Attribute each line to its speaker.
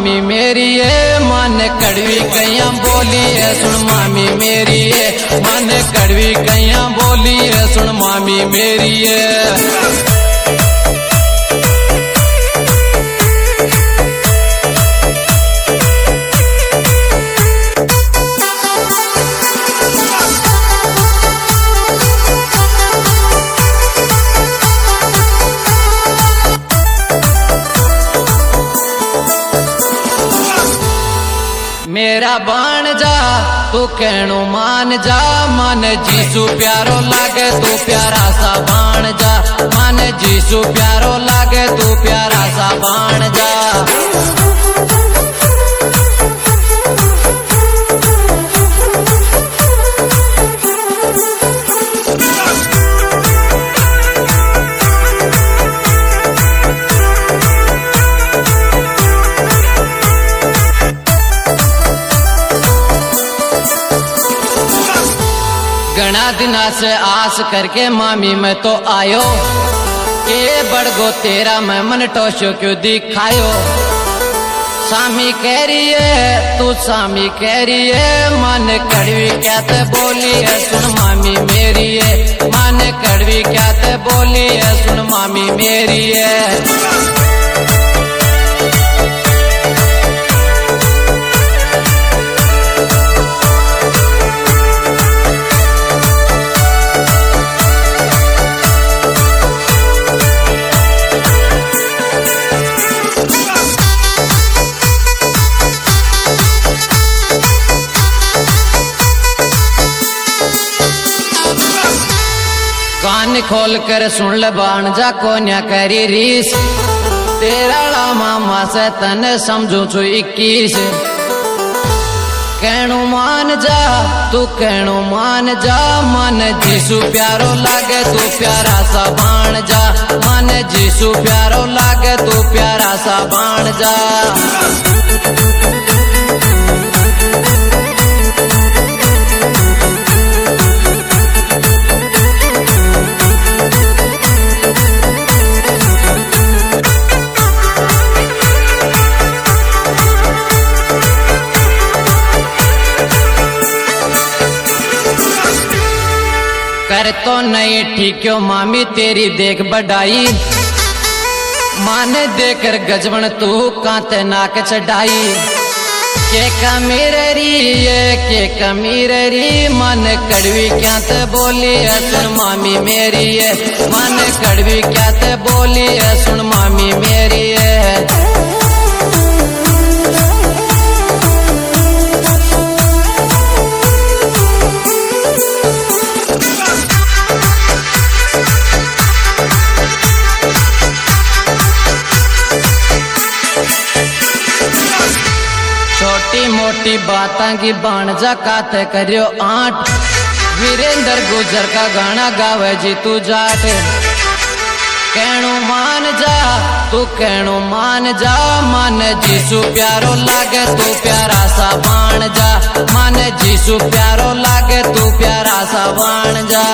Speaker 1: मामी मेरी ये मन कड़वी कैया बोली है, सुन मामी मेरी ये मन कड़वी कैया बोली है, सुन मामी मेरी है बाण जा, तू कहणो मान जा। मन जीसू प्यारो लागे, तू प्यारा सा बन जा। मन जीसू प्यारो लागे, तू प्यारा सा बन जा। घना दिना से आस करके मामी मैं तो आयो। के बड़गो, तेरा मैं मन टोशो क्यों दिखायो? सामी कह रही है, तू सामी कह रही है, मन कड़वी क्या ते बोली है? सुन मामी मेरी है, मन कड़वी क्या ते बोली है? सुन मामी मेरी है। खोल कर सुन ले बाण, जा कोन्या करी रीस। तेरा मामा से तन समझू छु इक्कीस। कहणु मान जा, तू कहणु मान जा। मन जीसु प्यारो लागे, तू प्यारा सा बाण जा। मन जीसु प्यारो लागे, तू प्यारा सा बाण जा। कर तो नहीं, ठीक मामी, तेरी देख बढ़ाई माने देकर गजबन तू कांते नाक चढ़ाई। के कमीररी ये, के कमीररी मन कड़वी क्या ते बोली है, सुन मामी मेरी है। मन कड़वी क्या ते बोली है, सुन मामी मेरी है। छोटी मोटी बातां की बाणजा काते करियो आठ वीरेंद्र गुजर का गाना गावे जी तू जाट। कहणु मान जा, तू कहणु मान जा। मन जीसु प्यारो लागे, तू प्यारा सा बाण जा। मन जीसु प्यारो लागे, तू प्यारा सा बाण जा।